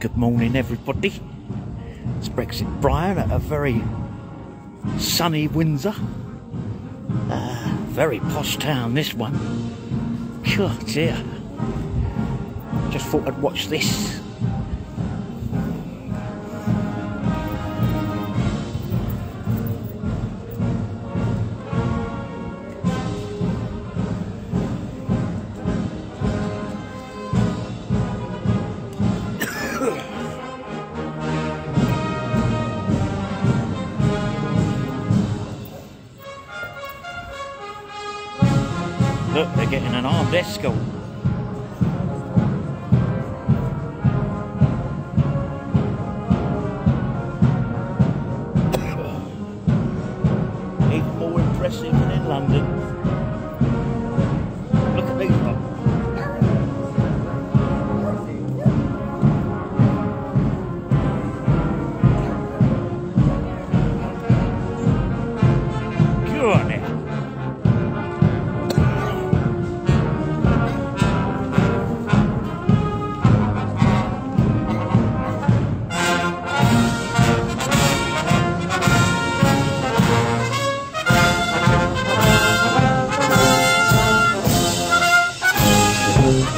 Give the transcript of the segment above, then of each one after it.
Good morning, everybody. It's Brexit Brian at a very sunny Windsor. Uh, very posh town, this one. God, dear. Just thought I'd watch this. Look, they're getting an armed escort. Even more impressive than in London.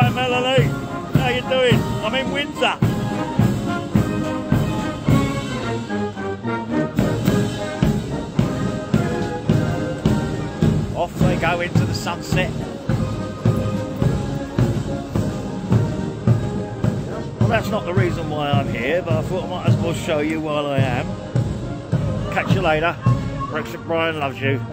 Hi Melanie, how you doing? I'm in Windsor. Off they go into the sunset. Well, that's not the reason why I'm here, but I thought I might as well show you while I am. Catch you later. Brexit Brian loves you.